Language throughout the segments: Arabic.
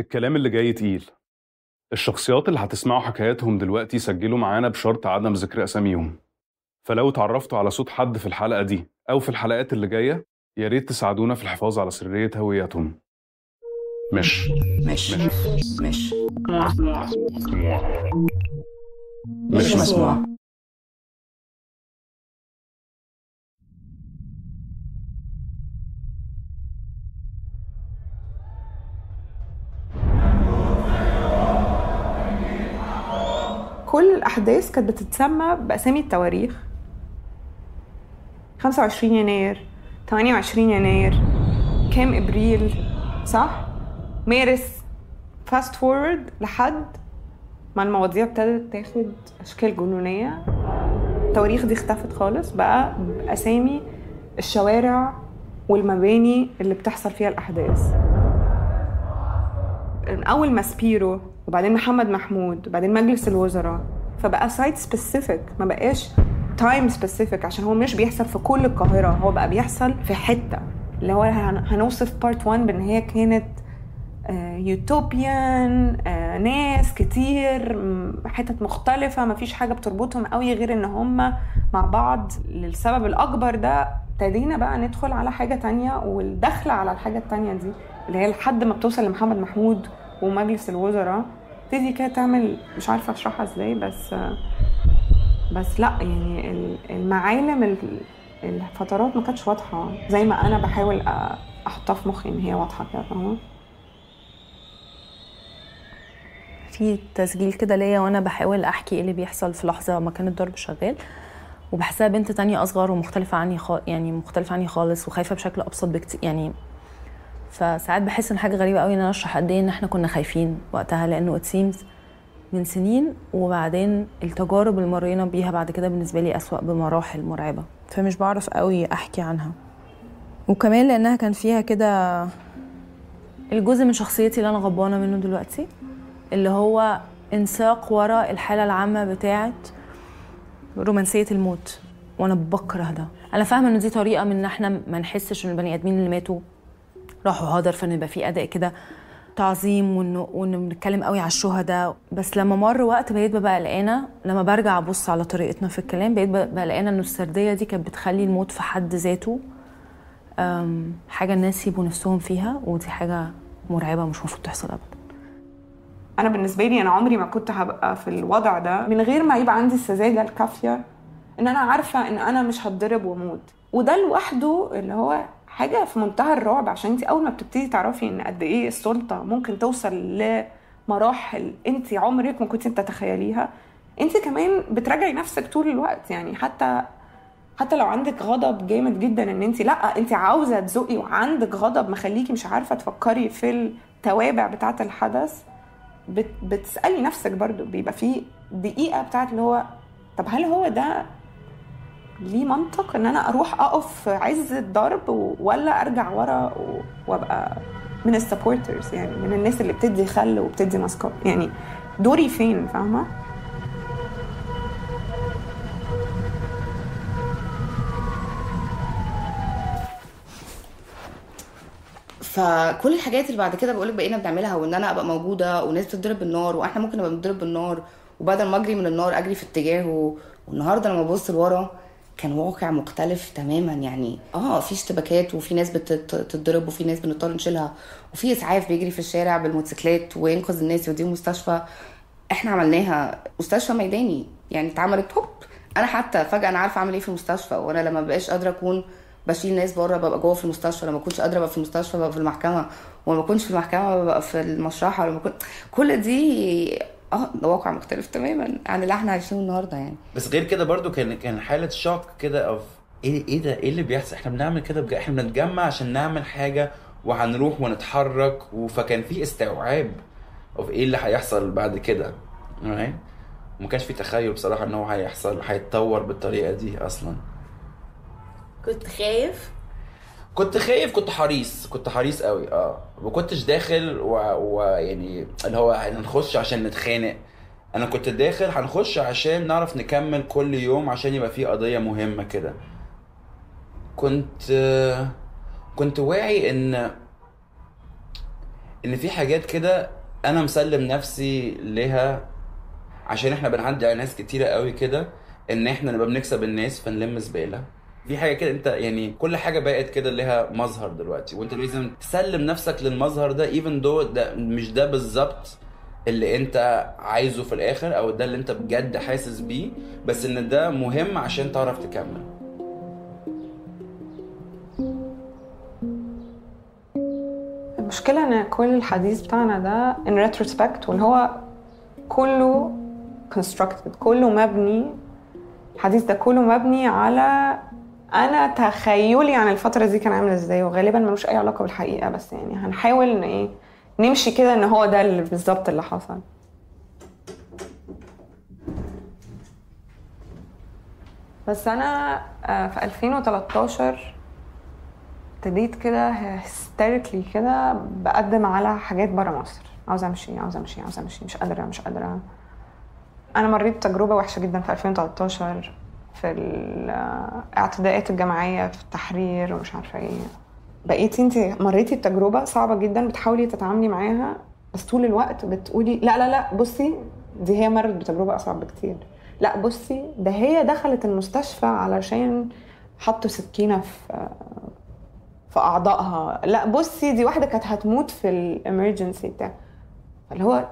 الكلام اللي جاي تقيل. الشخصيات اللي هتسمعوا حكاياتهم دلوقتي سجلوا معانا بشرط عدم ذكر أساميهم. فلو اتعرفتوا على صوت حد في الحلقة دي أو في الحلقات اللي جاية يا ريت تساعدونا في الحفاظ على سرية هويتهم. مش. مش. مش. مش. مسموع. كل الأحداث كانت بتتسمى بأسامي التواريخ. 25 يناير 28 يناير كام إبريل صح؟ مارس fast forward لحد ما المواضيع ابتدت تاخد أشكال جنونية. التواريخ دي اختفت خالص بقى بأسامي الشوارع والمباني اللي بتحصل فيها الأحداث. من أول ماسبيرو وبعدين محمد محمود وبعدين مجلس الوزراء فبقى site specific ما بقاش time specific عشان هو مش بيحصل في كل القاهرة هو بقى بيحصل في حتة. اللي هو هن- هنوصف part 1 بإن هي كانت utopian ناس كتير حتت مختلفة مفيش حاجة بتربطهم قوي غير إن هم مع بعض للسبب الأكبر ده ابتدينا بقى ندخل على حاجة تانية والدخلة على الحاجة التانية دي اللي هي لحد ما بتوصل لمحمد محمود ومجلس الوزراء تبتدي كده تعمل مش عارفة أشرحها إزاي بس بس لأ يعني ال- المعالم ال- الفترات ما كانتش واضحة زي ما أنا بحاول أحطها في مخي إن هي واضحة كده فاهمة؟ في تسجيل كده ليا وأنا بحاول أحكي إيه اللي بيحصل في لحظة ما كان الضرب شغال وبحسها بنت تانية أصغر ومختلفة عني خ... يعني مختلفة عني خالص وخايفة بشكل أبسط بكتير يعني فساعات بحس إن حاجة غريبة قوي إن أنا أشرح قد إيه إن إحنا كنا خايفين وقتها لأنه ات سيمز من سنين وبعدين التجارب اللي مرينا بيها بعد كده بالنسبة لي أسوأ بمراحل مرعبة. فمش بعرف قوي أحكي عنها. وكمان لأنها كان فيها كده الجزء من شخصيتي اللي أنا غضبانة منه دلوقتي اللي هو انساق ورا الحالة العامة بتاعه رومانسية الموت وأنا بكره ده. أنا فاهمة ان دي طريقة من إن إحنا ما نحسش إن البني آدمين اللي ماتوا راحوا هدر فإن يبقى في أداء كده تعظيم وانه وإنه بنتكلم قوي على الشهداء. بس لما مر وقت بقيت ببقى قلقانة. لما برجع أبص على طريقتنا في الكلام بقيت ببقى قلقانة إنه السردية دي كانت بتخلي الموت في حد ذاته حاجة الناس يسيبوا نفسهم فيها ودي حاجة مرعبة مش المفروض تحصل ابدا. أنا بالنسبة لي أنا عمري ما كنت هبقى في الوضع ده من غير ما يبقى عندي السذاجه الكافية. إن أنا عارفة إن أنا مش هتضرب وأموت. وده لوحده اللي هو حاجة في منتهى الرعب عشان انت أول ما بتبتدي تعرفي إن قد إيه السلطة ممكن توصل لمراحل انت عمرك ما كنت تتخيليها انت كمان بتراجعي نفسك طول الوقت. يعني حتى حتى لو عندك غضب جامد جدا إن انت لأ انت عاوزة تزقي وعندك غضب مخليكي مش عارفة تفكري في التوابع بتاعة الحدث بت بتسألي نفسك برضو بيبقى في دقيقة بتاعت اللي هو طب هل هو ده ليه منطق إن أنا أروح أقف في عز الضرب ولا أرجع ورا وأبقى من السبورترز يعني من الناس اللي بتدي خل وبتدي ماسكات يعني دوري فين فاهمة؟ فكل الحاجات اللي بعد كده بقولك بقينا بنعملها وإن أنا أبقى موجودة وناس بتضرب بالنار وإحنا ممكن نبقى بنضرب بالنار وبدل ما أجري من النار أجري في اتجاهه والنهاردة لما ببص لورا كان واقع مختلف تماما. يعني آه في اشتباكات وفي ناس بتتضرب وفي ناس بنضطر نشيلها وفي إسعاف بيجري في الشارع بالموتوسيكلات وينقذ الناس يوديهم مستشفى. إحنا عملناها مستشفى ميداني يعني اتعملت هوب أنا حتى فجأة أنا عارفة أعمل إيه في المستشفى. وأنا لما بقاش قادرة أكون بشيل ناس بره ببقى جوه في المستشفى. لما كنتش قادرة أبقى في المستشفى ببقى في المحكمة. ولما كنتش في المحكمة ببقى في المشرحة. ولما كل دي آه ده واقع مختلف تماما عن اللي إحنا عايشينه النهارده يعني. بس غير كده برضو كان كان حالة shock كده of إيه إيه ده؟ إيه اللي بيحصل؟ إحنا بنعمل كده بجد؟ إحنا بنتجمع عشان نعمل حاجة وهنروح ونتحرك فكان في استوعاب of إيه اللي هيحصل بعد كده. Right? وما كانش في تخيل بصراحة إن هو هيحصل هيتطور بالطريقة دي أصلا. كنت خايف كنت خايف كنت حريص كنت حريص قوي آه. ما كنتش داخل ويعني و... اللي هو هنخش عشان نتخانق. أنا كنت داخل هنخش عشان نعرف نكمل كل يوم عشان يبقى في قضية مهمة كده. كنت كنت واعي إن إن في حاجات كده أنا مسلم نفسي ليها عشان إحنا بنعدي على ناس كتيرة قوي كده إن إحنا نبقى بنكسب الناس فنلم زبالة. في حاجة كده انت يعني كل حاجة بقت كده ليها مظهر دلوقتي وانت لازم تسلم نفسك للمظهر ده even though ده مش ده بالظبط اللي انت عايزه في الآخر أو ده اللي انت بجد حاسس بيه بس إن ده مهم عشان تعرف تكمل. المشكلة إن كل الحديث بتاعنا ده in retrospect واللي هو كله constructed كله مبني الحديث ده كله مبني على أنا تخيلي عن الفترة دي كان عامل إزاي وغالبا ملوش أي علاقة بالحقيقة بس يعني هنحاول ان إيه نمشي كده إن هو ده اللي بالظبط اللي حصل. بس أنا آه، في 2013 ابتديت كده هيستيريكلي كده بقدم على حاجات برا مصر. عاوزة أمشي عاوزة أمشي عاوزة أمشي مش قادرة مش قادرة. أنا مريت بتجربة وحشة جدا في 2013 في الاعتداءات الجماعيه في التحرير ومش عارفة إيه. بقيتي انت مريتي بتجربة صعبة جدا بتحاولي تتعاملي معاها بس طول الوقت بتقولي لا لا لا بصي دي هي مرت بتجربة أصعب بكتير. لا بصي ده هي دخلت المستشفى علشان حطوا سكينة في في أعضائها. لا بصي دي واحدة كانت هتموت في الإمرجنسي بتاع. اللي هو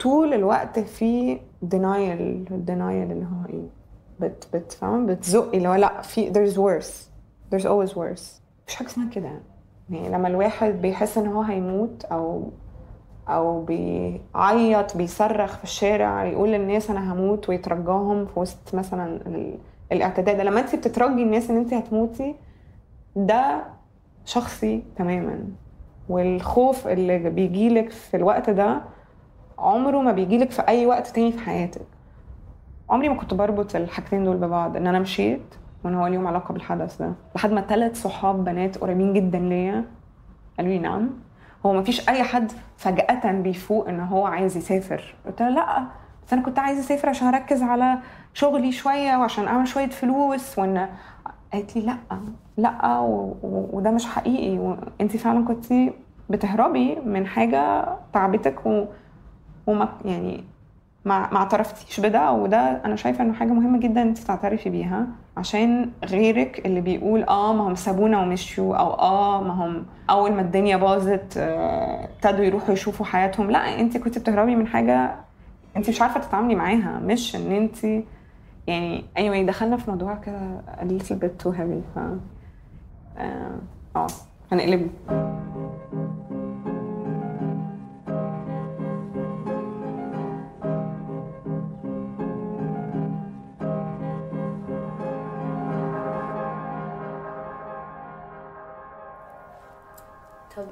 طول الوقت في دينايل الدينايل اللي هو إيه؟ بت بت فاهم بتزقي اللي هو لا في there's worse. there's always worse. مش حاجة اسمها كده. يعني لما الواحد بيحس إن هو هيموت أو أو بيعيط بيصرخ في الشارع يقول للناس أنا هموت ويترجاهم في وسط مثلا ال- الاعتداء ده لما انت بتترجي الناس إن انت هتموتي ده شخصي تماما. والخوف اللي بيجيلك في الوقت ده عمره ما بيجيلك في أي وقت تاني في حياتك. عمري ما كنت بربط الحاجتين دول ببعض إن أنا مشيت وإن هو ليهم علاقة بالحدث ده. لحد ما ثلاث صحاب بنات قريبين جدا ليا قالوا لي نعم. هو ما فيش أي حد فجأة بيفوق إن هو عايز يسافر. قلت لها لأ بس أنا كنت عايزه أسافر عشان أركز على شغلي شوية وعشان أعمل شوية فلوس وإن قالت لي لأ لأ و... و... وده مش حقيقي. وانت فعلا كنت بتهربي من حاجة تعبتك و... وما يعني ما ما اعترفتيش بده وده أنا شايفة إنه حاجة مهمة جدا انت تعترفي بيها عشان غيرك اللي بيقول آه ما هم سابونا ومشوا أو آه ما هم أول ما الدنيا باظت آه، ابتدوا يروحوا يشوفوا حياتهم. لا انت كنت بتهربي من حاجة انت مش عارفة تتعاملي معاها مش إن انت يعني anyway دخلنا في موضوع كده a little bit too heavy ف آه آه، هنقلبه.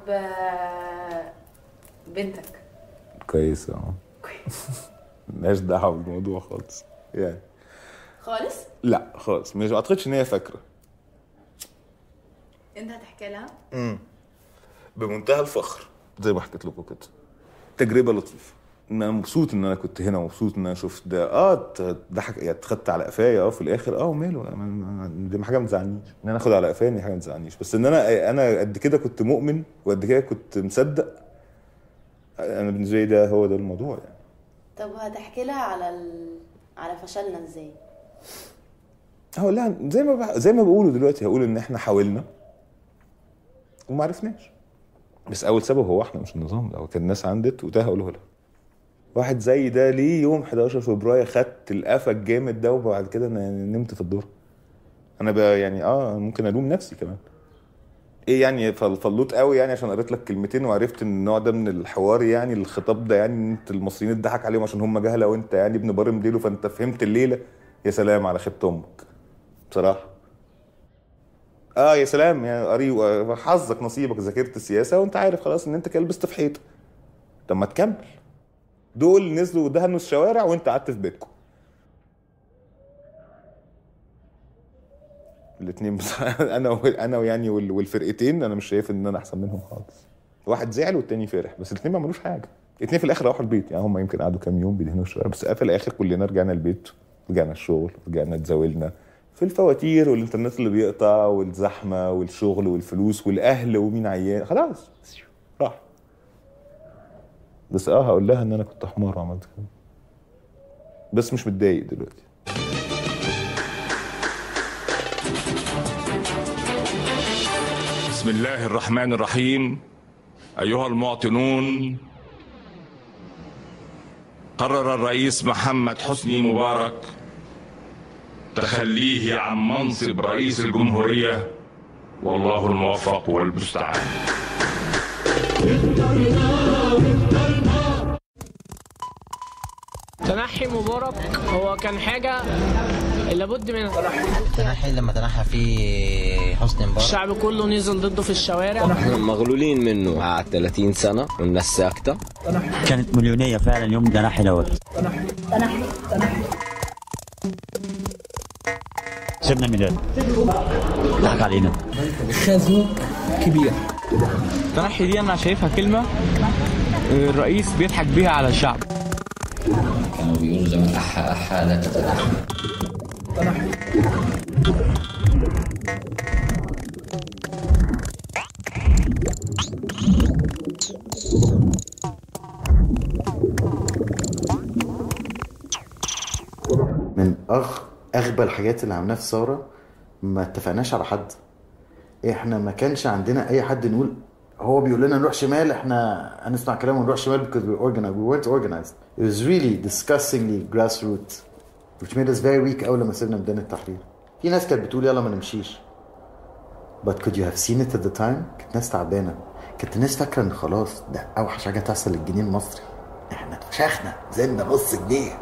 آه، بنتك. كويس آه. ملهاش دعوة بالموضوع خالص. يعني. خالص؟ لا خالص. مش ما اعتقدش إن هي فاكرة. انت هتحكي لها؟ بمنتهى الفخر زي ما حكيت لكم كده. تجربة لطيفة. إن أنا مبسوط إن أنا كنت هنا ومبسوط إن أنا شفت ده. آه ضحك يعني اتخدت على قفايا آه في الآخر. آه وماله؟ دي حاجة ما تزعلنيش. إن أنا آخد على قفايا دي حاجة ما تزعلنيش. بس إن أنا أنا قد كده كنت مؤمن وقد كده كنت مصدق أنا بالنسبة لي ده هو ده الموضوع يعني. طب هتحكي لها على ال... على فشلنا إزاي؟ هقول لها زي ما بح... زي ما بقوله دلوقتي هقول إن إحنا حاولنا وما عرفناش. بس أول سبب هو إحنا مش النظام لو كان الناس عندت وده هقوله لها. واحد زي ده ليه يوم 11 فبراير خدت القفا الجامد ده وبعد كده أنا نمت في الدور. أنا بقى يعني آه ممكن ألوم نفسي كمان. إيه يعني فل- فلوت قوي يعني عشان قريت لك كلمتين وعرفت إن النوع ده من الحوار يعني الخطاب ده يعني أنت المصريين اتضحك عليهم عشان هم جهلة وأنت يعني ابن بار مديله فأنت فهمت الليلة. يا سلام على خيبة أمك. بصراحة. آه يا سلام يعني قري حظك نصيبك ذاكرت السياسة وأنت عارف خلاص إن أنت كده لبست في حيطة. طب ما تكمل. دول نزلوا ودهنوا الشوارع وانت قعدت في بيتكم. الاثنين أنا و- أنا ويعني وال- والفرقتين أنا مش شايف إن أنا أحسن منهم خالص. واحد زعل والتاني فرح بس الاثنين ما عملوش حاجة. الاثنين في الآخر راحوا البيت. يعني هم يمكن قعدوا كام يوم بيدهنوا الشوارع بس في الآخر كلنا رجعنا البيت رجعنا الشغل رجعنا اتزاولنا في الفواتير والإنترنت اللي بيقطع والزحمة والشغل والفلوس والأهل ومين عيان خلاص. بس آه هقول لها إن أنا كنت حمار وعملت كده. بس مش متضايق دلوقتي. بسم الله الرحمن الرحيم. أيها المواطنون قرر الرئيس محمد حسني مبارك تخليه عن منصب رئيس الجمهورية. والله الموفق والمستعان. تنحي مبارك هو كان حاجة لابد منها. تنحي لما تنحى فيه حسني مبارك. الشعب كله نزل ضده في الشوارع. مغلولين منه قعد 30 سنة والناس ساكتة كانت مليونية فعلا يوم تنحي دوت تنحي تنحي سيبنا ميلاد ضحك علينا. خازوق كبير. تنحي دي أنا شايفها كلمة الرئيس بيضحك بيها على الشعب. بيقولوا زمان أحا أحا لا من أغ أغبى الحاجات اللي عملناها في الثورة ما اتفقناش على حد. إحنا ما كانش عندنا أي حد نقول هو بيقول لنا نروح شمال إحنا هنسمع كلامه ونروح شمال because we organized we weren't organized. It was really disgustingly grassroots which made us very weak أول لما سيبنا ميدان التحرير. في ناس كانت بتقول يلا ما نمشيش. But could you have seen it at the time كانت ناس تعبانة. كانت الناس فاكرة إن خلاص ده أوحش حاجة تحصل للجنيه المصري. إحنا اتفشخنا زلنا نص جنيه.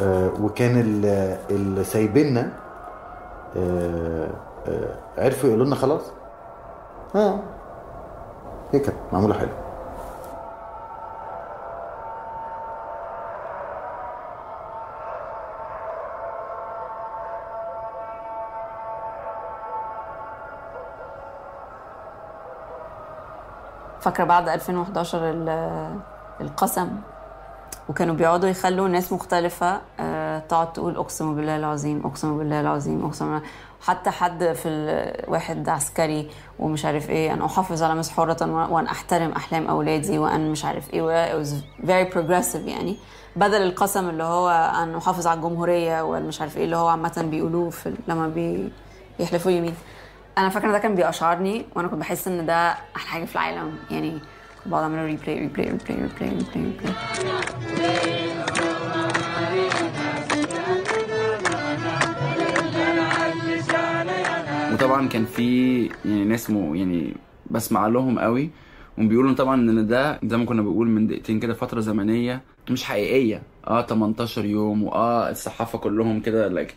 آه وكان ال- اللي سايبيننا آه آه عرفوا يقولوا لنا خلاص. آه. هي كانت معمولة حلو. فاكرة بعد 2011 ال- القسم؟ وكانوا بيقعدوا يخلوا ناس مختلفة آه، تقعد تقول أقسم بالله العظيم أقسم بالله العظيم أقسم بالله. حتى حد في واحد عسكري ومش عارف إيه أن أحافظ على مسحورة وأن أحترم أحلام أولادي وأن مش عارف إيه was very progressive يعني. بدل القسم اللي هو أن أحافظ على الجمهورية والمش عارف إيه اللي هو عامة بيقولوه لما بي بيحلفوا يمين أنا فاكرة ان ده كان بيأشعرني وأنا كنت بحس ان ده أحلى حاجة في العالم يعني. بقعد اعمل replay replay replay replay replay replay وطبعا كان في يعني ناس مو يعني بسمع لهم قوي وبيقولوا طبعا إن ده زي ما كنا بنقول من دقيقتين كده فترة زمنية مش حقيقية. آه 18 يوم وآه الصحافة كلهم كده لايك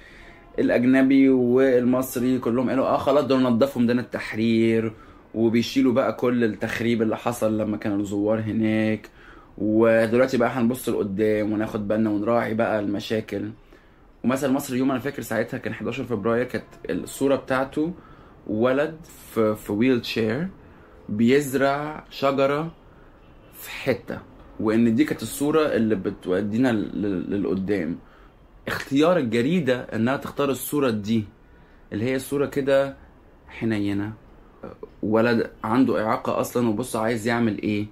الأجنبي والمصري كلهم قالوا آه خلاص دول نضفوا ميدان التحرير وبيشيلوا بقى كل التخريب اللي حصل لما كانوا الزوار هناك. ودلوقتي بقى هنبص لقدام وناخد بالنا ونراعي بقى المشاكل. ومثلا مصر اليوم أنا فاكر ساعتها كان 11 فبراير كانت الصورة بتاعته ولد في في ويل تشير بيزرع شجرة في حتة وإن دي كانت الصورة اللي بتودينا لل- للقدام. اختيار الجريدة إنها تختار الصورة دي اللي هي الصورة كده حنينة. ولد عنده إعاقة أصلا وبص عايز يعمل إيه.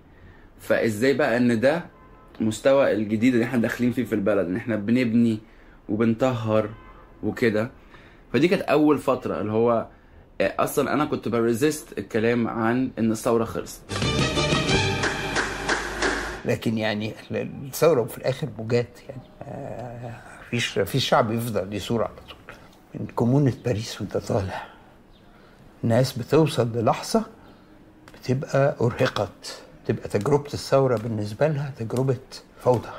فإزاي بقى إن ده مستوى الجديد اللي إحنا داخلين فيه في البلد إن إحنا بنبني وبنطهر وكده. فدي كانت أول فترة اللي هو أصلا أنا كنت ب resist الكلام عن إن الثورة خلصت. لكن يعني الثورة في الآخر موجات يعني آه، مفيش مفيش شعب يفضل يثور على طول. من كومونة باريس وانت طالع ناس بتوصل للحظة بتبقى أرهقت تبقى تجربة الثورة بالنسبة لها تجربة فوضى.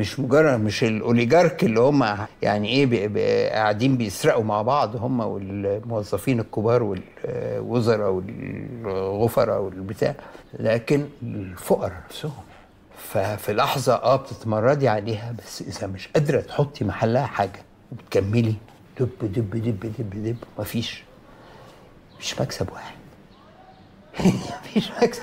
مش مجرد مش الاوليجارك اللي هم يعني إيه قاعدين بيسرقوا مع بعض هم والموظفين الكبار والوزراء والغفراء والبتاع لكن الفقراء نفسهم. ففي لحظة آه بتتمردي عليها بس إذا مش قادرة تحطي محلها حاجة وبتكملي دب دب دب دب دب مفيش. مفيش مكسب واحد. مفيش مكسب.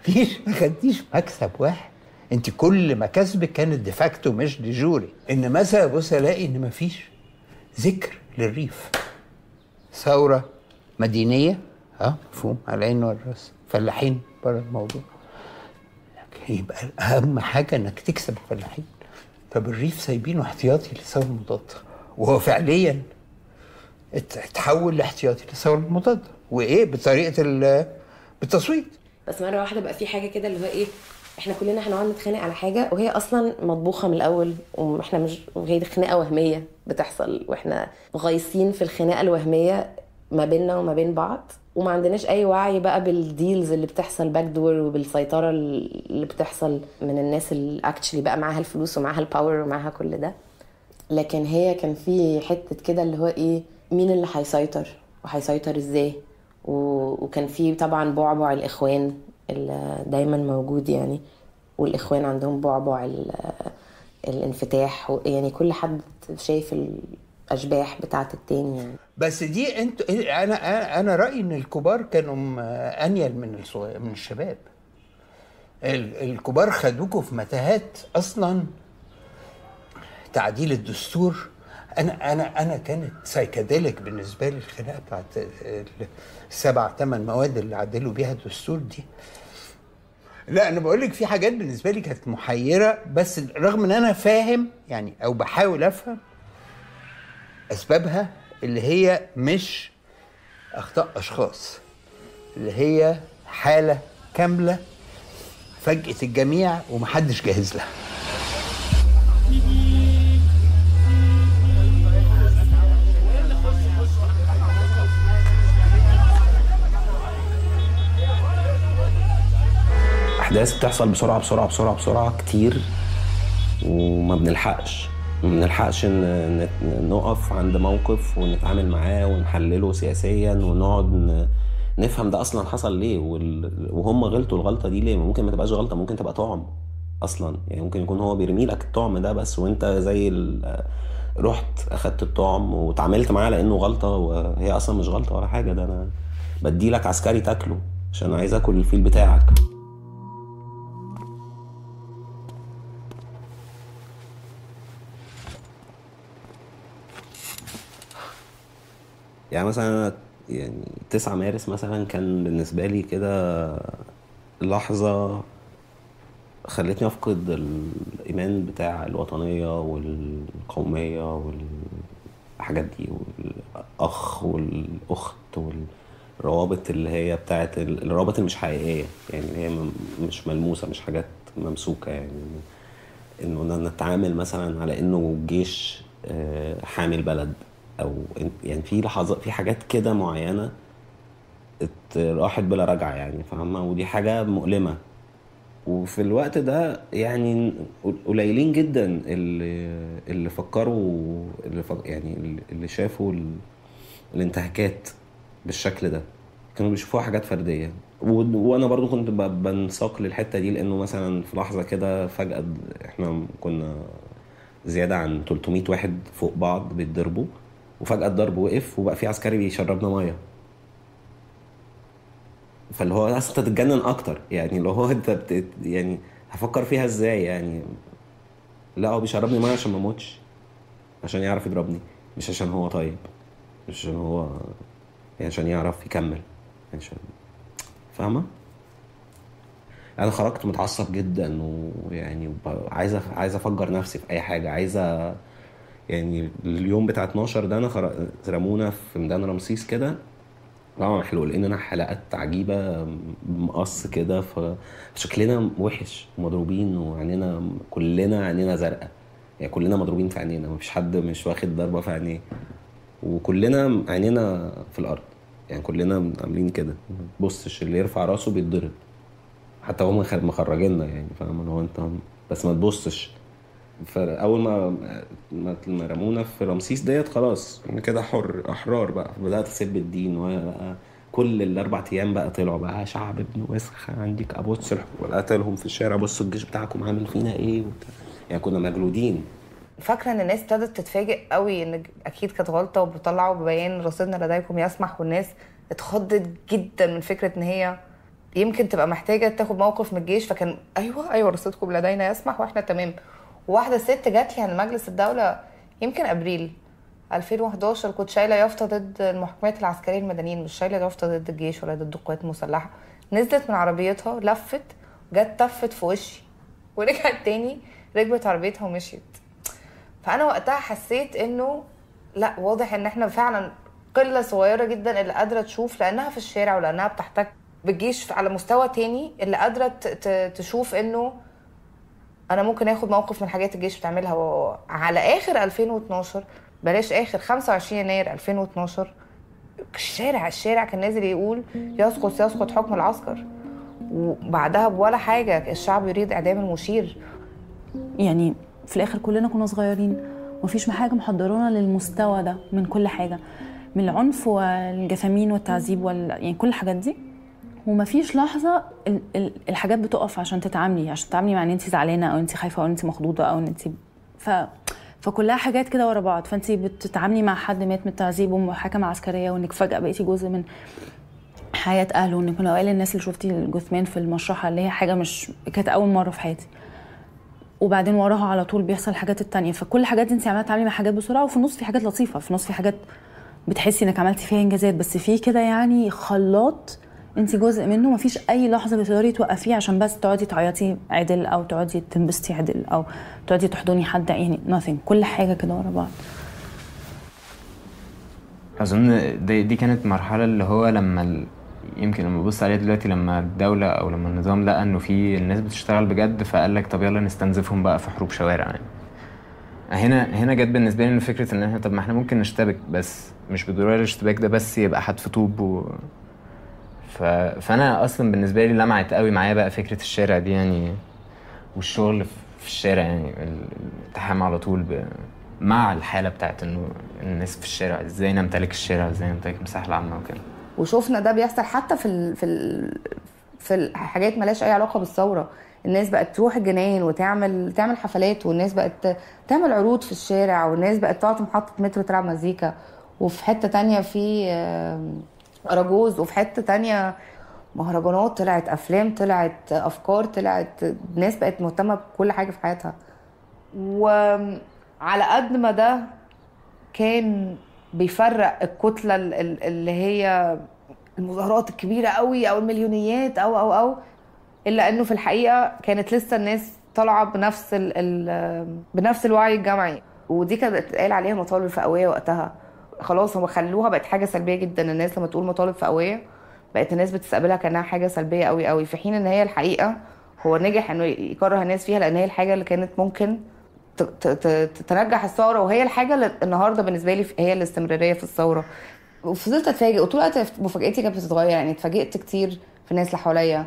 مفيش ما خدتيش مكسب واحد. انت كل مكاسبك كانت de facto مش de jure ان مثلا بص الاقي ان مفيش ذكر للريف. ثورة مدينية آه مفهوم على العين والرأس. فلاحين بره الموضوع. يبقى أهم حاجة إنك تكسب الفلاحين. طب الريف سايبينه احتياطي للثوره المضاده وهو فعليا ات- اتحول لاحتياطي للثوره المضاده وإيه؟ بطريقة ال- بالتصويت. بس مرة واحدة بقى في حاجة كده اللي هو إيه؟ إحنا كلنا هنقعد نتخانق على حاجة وهي أصلا مطبوخة من الأول وإحنا مش وهي دي خناقة وهمية بتحصل وإحنا غايصين في الخناقة الوهمية ما بيننا وما بين بعض. وما عندناش أي وعي بقى بال deals اللي بتحصل back door وبالسيطرة اللي بتحصل من الناس اللي actually بقى معاها الفلوس ومعاها ال power ومعاها كل ده. لكن هي كان في حتة كده اللي هو إيه مين اللي هيسيطر؟ وهيسيطر إزاي؟ وكان في طبعا بعبع الإخوان دايما موجود يعني والإخوان عندهم بعبع ال- الانفتاح يعني كل حد شايف الأشباح بتاعت التاني يعني. بس دي انت أنا أنا رأيي إن الكبار كانوا أنيل من الصغير من الشباب. ال- الكبار خدوكوا في متاهات أصلا تعديل الدستور. أنا أنا أنا كانت psychedelic بالنسبة لي الخناقة بتاعت ال- السبع ثمان مواد اللي عدلوا بيها الدستور دي. لا أنا بقول لك في حاجات بالنسبة لي كانت محيرة بس رغم إن أنا فاهم يعني أو بحاول أفهم أسبابها اللي هي مش أخطاء أشخاص اللي هي حالة كاملة فاجئت الجميع ومحدش جاهز لها. احداث بتحصل بسرعة بسرعة بسرعة بسرعة كتير وما بنلحقش. ما بنلحقش ن- ن- نقف عند موقف ونتعامل معاه ونحلله سياسيا ونقعد نفهم ده أصلا حصل ليه وهم غلطوا الغلطة دي ليه. ممكن ما تبقاش غلطة ممكن تبقى طعم أصلا. يعني ممكن يكون هو بيرمي لك الطعم ده بس وأنت زي رحت أخدت الطعم واتعاملت معاه لأنه غلطة وهي أصلا مش غلطة ولا حاجة. ده أنا بدي لك عسكري تاكله عشان عايز آكل الفيل بتاعك. يعني مثلا أنا يعني 9 مارس مثلا كان بالنسبة لي كده لحظة خلتني أفقد الإيمان بتاع الوطنية والقومية والحاجات دي والأخ والأخت والروابط اللي هي بتاعت الروابط اللي مش حقيقية يعني هي مش ملموسة مش حاجات ممسوكة يعني إنه نتعامل مثلا على إنه الجيش آه، حامي البلد أو يعني في لحظات في حاجات كده معينة راحت بلا رجعة يعني فاهمة؟ ودي حاجة مؤلمة. وفي الوقت ده يعني قليلين جدا اللي اللي فكروا اللي فك يعني اللي- شافوا ال- الانتهاكات بالشكل ده. كانوا بيشوفوها حاجات فردية. وأنا برضو كنت بنساق للحتة دي لأنه مثلا في لحظة كده فجأة إحنا كنا زيادة عن 300 واحد فوق بعض بيتضربوا. وفجأة الضرب وقف وبقى في عسكري بيشربنا مية. فاللي هو أنت تتجنن أكتر. يعني اللي هو أنت بت... يعني هفكر فيها إزاي؟ يعني لا هو بيشربني مية عشان ما أموتش. عشان يعرف يضربني. مش عشان هو طيب. مش عشان هو يعني عشان يعرف يكمل. عشان فاهمة؟ أنا خرجت متعصب جدا ويعني عايز عايز أفجر نفسي في أي حاجة. عايزه يعني اليوم بتاع 12 ده أنا. رمونا في ميدان رمسيس كده. طبعا حلو لاننا حلقات عجيبه مقص كده فشكلنا وحش ومضروبين وعينينا كلنا عينينا زرقاء. يعني كلنا مضروبين في عينينا مفيش حد مش واخد ضربة في عينيه. وكلنا عينينا في الأرض. يعني كلنا عاملين كده. بصش اللي يرفع راسه بيتضرب. حتى هم مخرجيننا يعني فاهم؟ اللي هو انت بس ما تبصش. فاول ما ما رمونا في رمسيس ديت خلاص أنا كده حر أحرار بقى. بدأت أسب الدين وبقى كل الأربع أيام بقى طلعوا بقى شعب ابن وسخ عندك ابص قتلهم في الشارع بصوا الجيش بتاعكم عامل فينا إيه؟ وبتاع. يعني كنا مجلودين. فاكرة إن الناس ابتدت تتفاجئ قوي إن أكيد كانت غلطة وبيطلعوا ببيان رصيدنا لديكم يسمح والناس اتخضت جدا من فكرة إن هي يمكن تبقى محتاجة تاخد موقف من الجيش فكان أيوه أيوه رصيدكم لدينا يسمح وإحنا تمام. وواحده ست جات لي عند مجلس الدولة يمكن أبريل 2011 كنت شايلة يافطة ضد المحاكمات العسكرية المدنيين مش شايلة يافطة ضد الجيش ولا ضد القوات المسلحة. نزلت من عربيتها لفت جت تفت في وشي ورجعت تاني ركبت عربيتها ومشيت. فأنا وقتها حسيت إنه لأ واضح إن إحنا فعلا قلة صغيرة جدا اللي قادرة تشوف لأنها في الشارع ولأنها بتحتك بالجيش على مستوى تاني اللي قادرة تشوف إنه أنا ممكن آخد موقف من حاجات الجيش بتعملها و... على آخر 2012 بلاش آخر 25 يناير 2012 الشارع الشارع كان نازل يقول يسقط يسقط حكم العسكر. وبعدها بولا حاجة الشعب يريد إعدام المشير. يعني في الآخر كلنا كنا صغيرين ومفيش حاجة محضرانا للمستوى ده من كل حاجة من العنف والجثامين والتعذيب وال... يعني كل الحاجات دي. ومفيش لحظة ال... ال... الحاجات بتقف عشان تتعاملي عشان تتعاملي مع ان انت زعلانة أو انت خايفة أو ان انت مخضوضة أو ان انت ف... فكلها حاجات كده ورا بعض. فانت بتتعاملي مع حد مات من التعذيب ومحاكمه عسكرية وإنك فجأة بقيتي جزء من حياة أهله وإنك من أوائل الناس اللي شفتي الجثمان في المشرحة اللي هي حاجة مش كانت أول مرة في حياتي. وبعدين وراها على طول بيحصل الحاجات التانية. فكل الحاجات انت عمالة تتعاملي مع حاجات بسرعة وفي النص في حاجات لطيفة في النص في حاجات بتحسي إنك عملتي فيها إنجازات. بس في كده يعني خلاط انت جزء منه مفيش أي لحظة بتقدري توقفيه عشان بس تقعدي تعيطي عدل أو تقعدي تنبسطي عدل أو تقعدي تحضني حد يعني nothing كل حاجة كده ورا بعض. أظن دي, دي كانت مرحلة اللي هو لما ال... يمكن لما ببص عليها دلوقتي لما الدولة أو لما النظام لقى إنه في الناس بتشتغل بجد فقال لك طب يلا نستنزفهم بقى في حروب شوارع يعني. هنا هنا جت بالنسبة لي فكرة إن إحنا طب ما إحنا ممكن نشتبك بس مش بالضرورة الاشتباك ده بس يبقى حتف طوب و... فأنا أصلا بالنسبة لي لمعت قوي معايا بقى فكرة الشارع دي يعني والشغل في الشارع يعني الالتحام على طول ب... مع الحالة بتاعت إنه الناس في الشارع إزاي نمتلك الشارع إزاي نمتلك المساحه العامه وكده. وشفنا ده بيحصل حتى في ال في ال في الحاجات ملهاش أي علاقة بالثورة. الناس بقت تروح الجناين وتعمل تعمل حفلات والناس بقت تعمل عروض في الشارع والناس بقت تقعد في محطة مترو تلعب مزيكا. وفي حتة تانية في أراجوز وفي حتة تانية مهرجانات طلعت أفلام طلعت أفكار طلعت ناس بقت مهتمة بكل حاجة في حياتها. وعلى قد ما ده كان بيفرق الكتلة ال- ال- اللي هي المظاهرات الكبيرة قوي أو المليونيات أو أو أو إلا إنه في الحقيقة كانت لسه الناس طالعة بنفس بنفس الوعي الجمعي. ودي كانت اتقال عليها مطالب فئويه وقتها. خلاص هم خلوها بقت حاجة سلبية جدا. الناس لما تقول مطالب فئويه بقت الناس بتستقبلها كأنها حاجة سلبية قوي قوي في حين إن هي الحقيقة هو نجح إنه يكره الناس فيها لأن هي الحاجة اللي كانت ممكن تنجح الثورة وهي الحاجة اللي النهارده بالنسبة لي هي الاستمرارية في الثورة. وفضلت أتفاجئ وطول الوقت مفاجأتي كانت بتتغير. يعني اتفاجئت كتير في الناس اللي حواليا.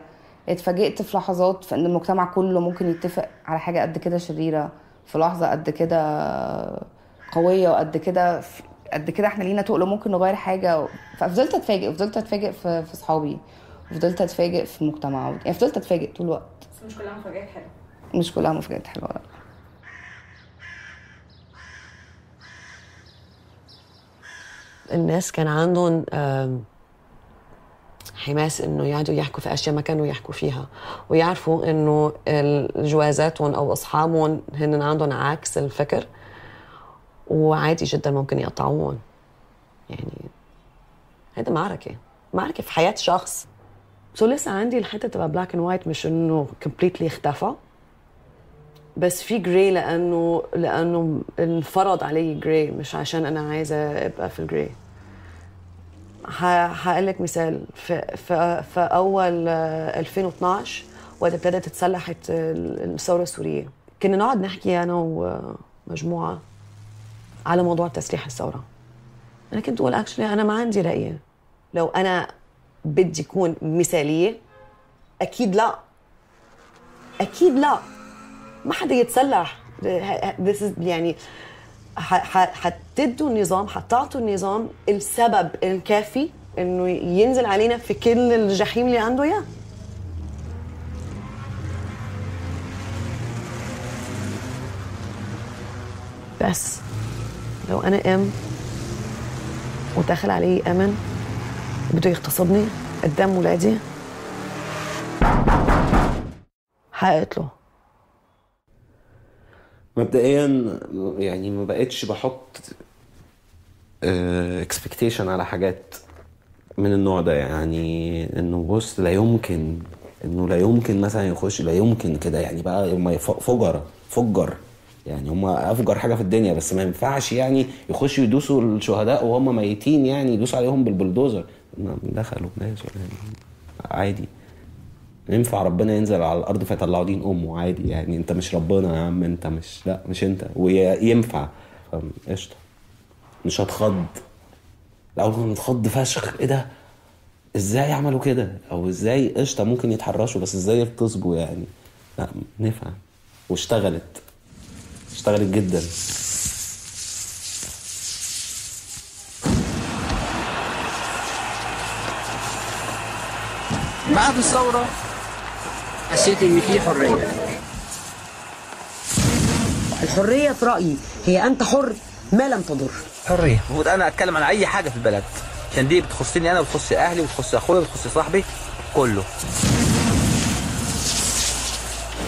اتفاجئت في لحظات في إن المجتمع كله ممكن يتفق على حاجة قد كده شريرة في لحظة قد كده قوية وقد كده قد كده إحنا لينا تقل ممكن نغير حاجة ففضلت اتفاجئ فضلت اتفاجئ في في صحابي فضلت اتفاجئ في المجتمع يعني فضلت اتفاجئ طول الوقت. بس مش كلها مفاجآت حلوة. مش كلها مفاجآت حلوة. لا الناس كان عندهم حماس إنه يقعدوا يحكوا في أشياء ما كانوا يحكوا فيها ويعرفوا إنه جوازاتهم أو أصحابهم هن عندهم عكس الفكر. وعادي جدا ممكن يقطعوهم يعني هيدا معركة معركة في حياة شخص. so لسه عندي الحتة تبع black and white مش إنه completely اختفى. بس في gray لأنه لأنه انفرض علي gray مش عشان أنا عايزة أبقى في ال gray هقول لك مثال. في, في, في اول آه، 2012 وقت ابتدت اتسلحت الثورة السورية. كنا نقعد نحكي أنا ومجموعه على موضوع تسليح الثورة. أنا كنت أقول اكشلي أنا ما عندي رأي. لو أنا بدي اكون مثالية أكيد لا. أكيد لا. ما حدا يتسلح. This is يعني حتدوا النظام حتعطوا النظام السبب الكافي إنه ينزل علينا في كل الجحيم اللي عنده إياه. بس. لو أنا ام ودخل علي أمن بده يغتصبني قدام ولادي. حقتله مبدئيا يعني ما بقتش بحط expectation على حاجات من النوع ده. يعني إنه بص لا يمكن إنه لا يمكن مثلا يخش لا يمكن كده. يعني بقى فجر فجر. يعني هم أفجر حاجة في الدنيا بس ما ينفعش يعني يخشوا يدوسوا الشهداء وهم ميتين يعني يدوسوا عليهم بالبلدوزر. ما دخلوا ناس ولا عادي. ينفع ربنا ينزل على الأرض فيطلعوا دين أمه عادي يعني. أنت مش ربنا يا عم أنت مش لا مش أنت. وينفع. قشطة. مش هتخض. الأول كنا نتخض فشخ. إيه ده؟ إزاي عملوا كده؟ أو إزاي؟ قشطة ممكن يتحرشوا بس إزاي يغتصبوا يعني؟ لا نفع. واشتغلت. اشتغلت جدا. بعد الثورة حسيت إن في حرية. الحرية في رأيي هي أنت حر ما لم تضر. حرية. المفروض أنا أتكلم عن أي حاجة في البلد. عشان دي بتخصني أنا وبتخص أهلي وبتخص أخويا وبتخص صاحبي كله.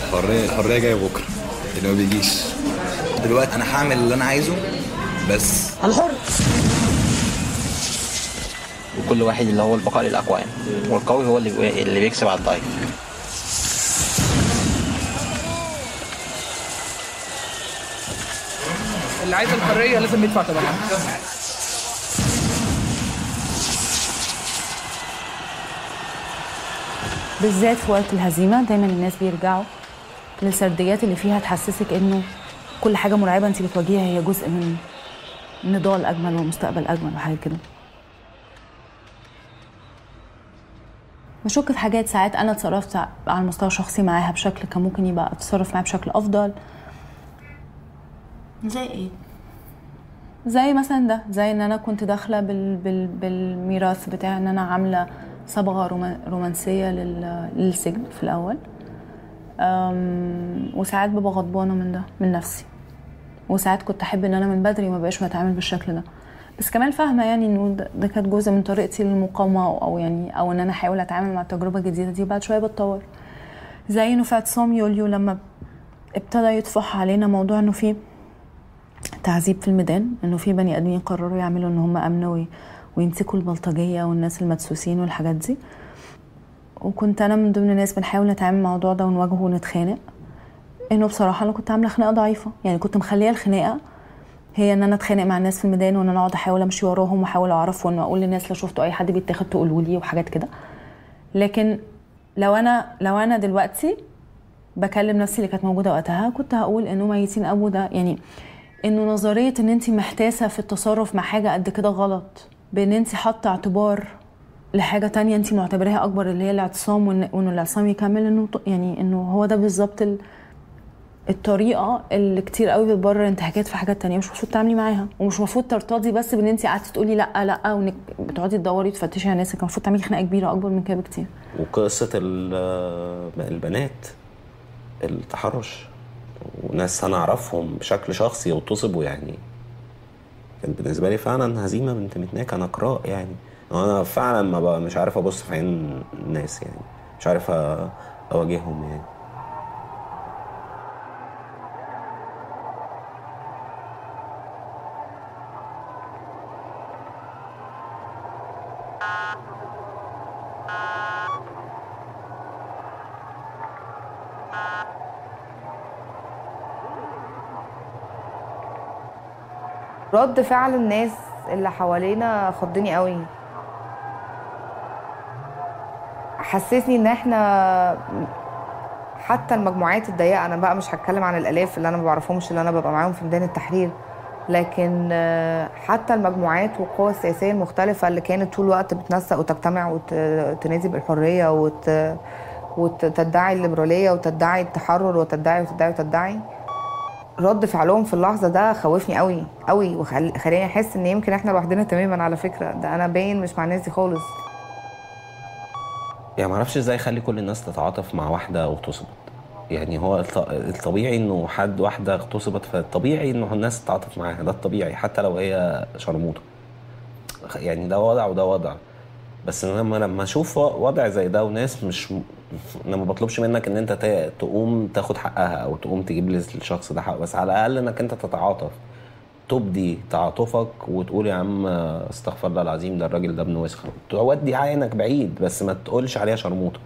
الحرية الحرية جاية بكرة. اللي ما بيجيش. دلوقتي أنا هعمل اللي أنا عايزه بس. أنا حر وكل واحد اللي هو البقاء للاقوى يعني والقوي هو اللي اللي بيكسب على الضعيف اللي عايز الحرية لازم يدفع ثمنها بالذات في وقت الهزيمة دايما الناس بيرجعوا للسرديات اللي فيها تحسسك إنه كل حاجة مرعبة انت بتواجهيها هي جزء من نضال أجمل ومستقبل أجمل وحاجة كده. بشك في حاجات ساعات أنا اتصرفت على المستوى الشخصي معاها بشكل كان ممكن يبقى اتصرف معاها بشكل أفضل. زي إيه؟ زي مثلا ده زي إن أنا كنت داخلة بال بال بالميراث بتاع إن أنا عاملة صبغة روما- رومانسية لل للسجن في الأول. أم، وساعات ببقى غضبانة من ده من نفسي. وساعات كنت أحب إن أنا من بدري ما بقاش بتعامل بالشكل ده. بس كمان فاهمة يعني إنه ده, كانت جزء من طريقتي للمقاومة أو, يعني أو إن أنا أحاول أتعامل مع التجربة الجديدة دي بعد شوية بتطور. زي إنه في اعتصام يوليو لما ابتدى يطفح علينا موضوع إنه في تعذيب في الميدان إنه في بني آدمين قرروا يعملوا إن هم وي- ويمسكوا البلطجية والناس المدسوسين والحاجات دي. وكنت أنا من ضمن الناس بنحاول نتعامل مع الموضوع ده ونواجهه ونتخانق. انه بصراحة أنا كنت عاملة خناقة ضعيفة. يعني كنت مخلية الخناقة هي ان أنا اتخانق مع الناس في الميدان وان أنا اقعد احاول امشي وراهم واحاول اعرف وان أقول للناس لو شفتوا اي حد بيتاخد تقولوا لي وحاجات كده. لكن لو أنا لو أنا دلوقتي بكلم نفسي اللي كانت موجودة وقتها كنت هقول انه ميتين ابو ده يعني انه نظرية ان انت محتاسة في التصرف مع حاجة قد كده غلط بان انت حاطة اعتبار لحاجة تانية انت معتبراها اكبر اللي هي الاعتصام وإن- وانه الاعتصام يكمل انه يعني انه هو ده بالظبط ال- الطريقة اللي كتير قوي بتبرر انتهاكات في حاجات تانية مش المفروض تعملي معاها. ومش المفروض ترتضي بس بان انت قعدتي تقولي لأ لأ وإنك بتقعدي تدوري تفتشي على ناس كان المفروض تعملي خناقة كبيرة أكبر من كده بكتير. وقصة ال- البنات التحرش. وناس أنا أعرفهم بشكل شخصي واغتصبوا يعني. كان بالنسبة لي فعلا هزيمة بنت متناكة نقراء يعني. أنا فعلا ما بقى مش عارف أبص في عين الناس يعني. مش عارف أواجههم يعني. رد فعل الناس اللي حوالينا خضني قوي. حسسني إن إحنا حتى المجموعات الضيقة أنا بقى مش هتكلم عن الآلاف اللي أنا ما بعرفهمش اللي أنا ببقى معاهم في ميدان التحرير. لكن حتى المجموعات والقوى السياسيه المختلفه اللي كانت طول الوقت بتنسق وتجتمع وتنادي بالحريه وت... وتدعي الليبرالية وتدعي التحرر وتدعي وتدعي وتدعي رد فعلهم في اللحظة ده خوفني قوي قوي وخلاني أحس إن يمكن إحنا لوحدنا تماما على فكرة. ده أنا باين مش مع الناس دي خالص. يعني ما أعرفش إزاي اخلي كل الناس تتعاطف مع واحدة اغتصبت يعني هو الط- الطبيعي إنه حد واحدة اغتصبت فالطبيعي إنه الناس تتعاطف معاها. ده الطبيعي حتى لو هي شرموطة. يعني ده وضع وده وضع. بس لما لما أشوف وضع زي ده وناس مش أنا ما بطلبش منك إن أنت تقوم تاخد حقها أو تقوم تجيب للشخص ده حقه بس على الأقل إنك أنت تتعاطف. تبدي تعاطفك وتقول يا عم استغفر الله العظيم ده الراجل ده ابن وسخة. تودي عينك بعيد بس ما تقولش عليها شرموطة.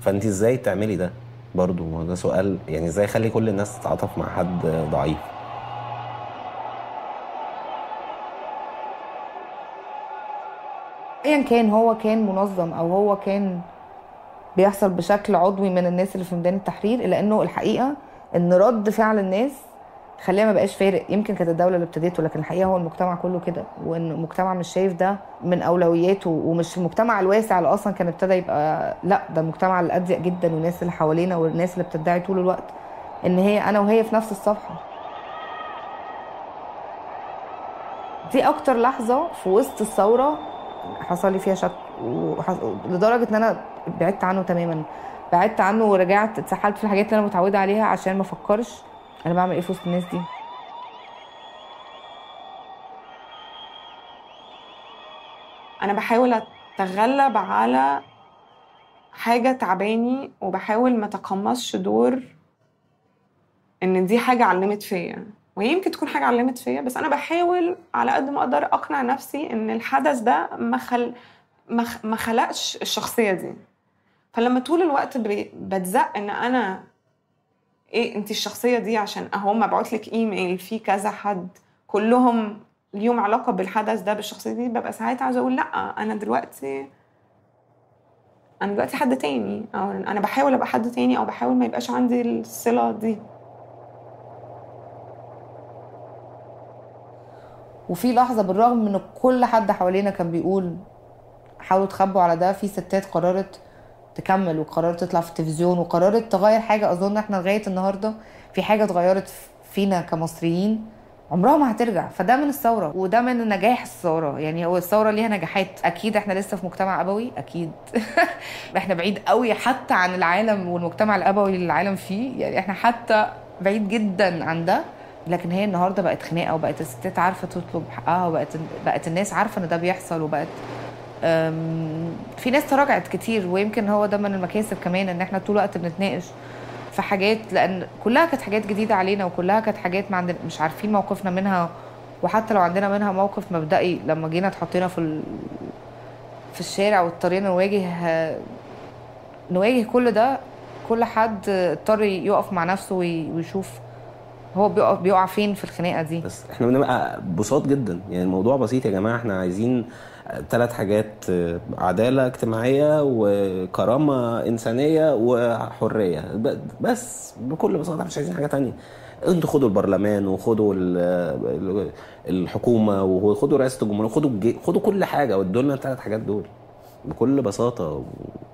فأنت إزاي تعملي ده؟ برضو ما ده سؤال يعني إزاي اخلي كل الناس تتعاطف مع حد ضعيف؟ ايا كان هو كان منظم أو هو كان بيحصل بشكل عضوي من الناس اللي في ميدان التحرير إلا إنه الحقيقة إن رد فعل الناس خليها ما بقاش فارق يمكن كانت الدولة اللي ابتدته لكن الحقيقة هو المجتمع كله كده وإن المجتمع مش شايف ده من أولوياته ومش المجتمع الواسع اللي أصلا كان ابتدى يبقى لأ ده المجتمع الأضيق جدا والناس اللي حوالينا والناس اللي بتدعي طول الوقت إن هي أنا وهي في نفس الصفحة دي أكتر لحظة في وسط الثورة حصل لي فيها شك. لدرجة إن أنا بعدت عنه تماما. بعدت عنه ورجعت اتسحلت في الحاجات اللي أنا متعودة عليها عشان ما أفكرش أنا بعمل إيه في وسط الناس دي. أنا بحاول أتغلب على حاجة تعباني وبحاول ما اتقمصش دور إن دي حاجة علمت فيا. وهي يمكن تكون حاجة علمت فيا بس أنا بحاول على قد ما أقدر أقنع نفسي إن الحدث ده ما خل... ما, خلقش الشخصية دي فلما طول الوقت. بتزق إن أنا إيه أنت الشخصية دي عشان أهو مبعوت لك إيميل في كذا حد كلهم ليهم علاقة بالحدث ده بالشخصية دي ببقى ساعات عاوزه أقول لأ أنا دلوقتي أنا دلوقتي حد تاني أو أنا بحاول أبقى حد تاني أو بحاول ما يبقاش عندي الصلة دي وفي لحظة بالرغم من كل حد حوالينا كان بيقول حاولوا تخبوا على ده. في ستات قررت تكمل وقررت تطلع في التلفزيون وقررت تغير حاجة. أظن إحنا لغاية النهارده في حاجة اتغيرت فينا كمصريين عمرها ما هترجع. فده من الثورة وده من نجاح الثورة. يعني هو الثورة ليها نجاحات. أكيد إحنا لسه في مجتمع أبوي أكيد. إحنا بعيد قوي حتى عن العالم والمجتمع الأبوي اللي العالم فيه. يعني إحنا حتى بعيد جدا عن ده. لكن هي النهارده بقت خناقة وبقت الستات عارفة تطلب حقها وبقت بقت الناس عارفة إن ده بيحصل وبقت في ناس تراجعت كتير ويمكن هو ده من المكاسب كمان إن إحنا طول الوقت بنتناقش في حاجات لأن كلها كانت حاجات جديدة علينا وكلها كانت حاجات ما عندنا مش عارفين موقفنا منها وحتى لو عندنا منها موقف مبدئي لما جينا اتحطينا في ال... في الشارع واضطرينا نواجه نواجه كل ده كل حد اضطر يقف مع نفسه ويشوف هو بيقع بيقع فين في الخناقة دي. بس إحنا بنبقى بساط جدا. يعني الموضوع بسيط يا جماعة إحنا عايزين ثلاث حاجات عدالة اجتماعية وكرامة إنسانية وحرية. بس بكل بساطة مش عايزين حاجة تانية. أنتوا خدوا البرلمان وخدوا الحكومة وخدوا رئاسة الجمهوريه وخدوا خدوا كل حاجة وادوا لنا الثلاث حاجات دول. بكل بساطة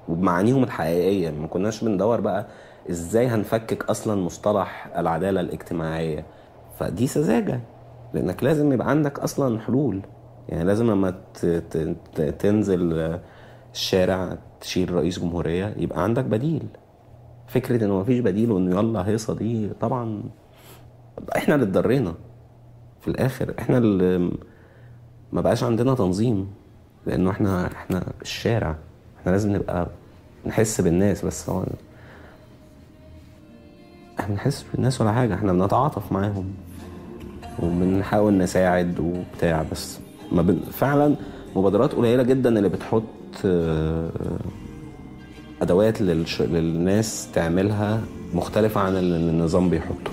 وبمعانيهم الحقيقية. ما كناش بندور بقى إزاي هنفكك أصلا مصطلح العدالة الاجتماعية. فدي سذاجة لأنك لازم يبقى عندك أصلا حلول. يعني لازم لما تنزل الشارع تشيل رئيس جمهورية يبقى عندك بديل. فكرة انه مفيش بديل وإنه يلا هيصة دي طبعا إحنا اللي اتضرينا. في الآخر إحنا اللي ما بقاش عندنا تنظيم لأنه إحنا إحنا الشارع. إحنا لازم نبقى نحس بالناس بس هو إحنا بنحس بالناس ولا حاجة. إحنا بنتعاطف معاهم وبنحاول نساعد وبتاع بس ما بن... فعلا مبادرات قليلة جدا اللي بتحط أدوات للش... للناس تعملها مختلفة عن اللي النظام بيحطه.